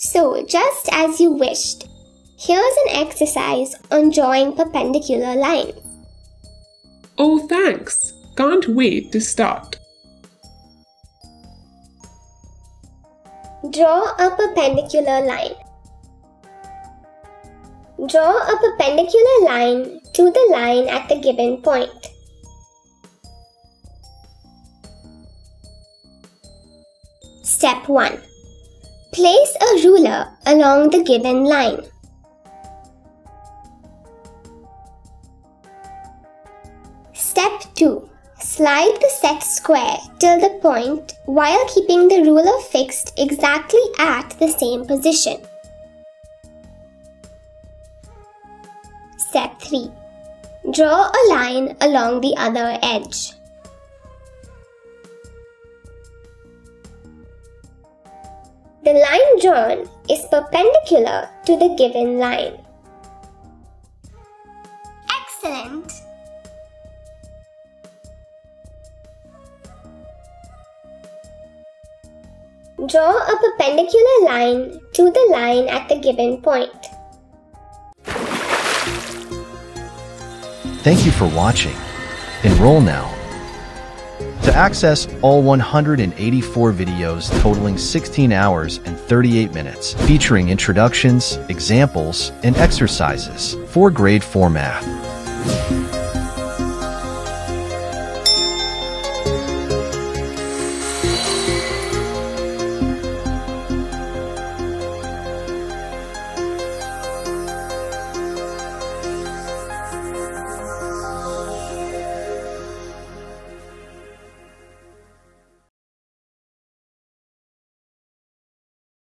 So, just as you wished, here's an exercise on drawing perpendicular lines. Oh, thanks. Can't wait to start. Draw a perpendicular line. Draw a perpendicular line to the line at the given point. Step 1. Place a ruler along the given line. Step 2. Slide the set square till the point while keeping the ruler fixed exactly at the same position. Step 3. Draw a line along the other edge. The line drawn is perpendicular to the given line. Excellent! Draw a perpendicular line to the line at the given point. Thank you for watching. Enroll now. To access all 184 videos totaling 16 hours and 38 minutes, featuring introductions, examples, and exercises for grade 4 math.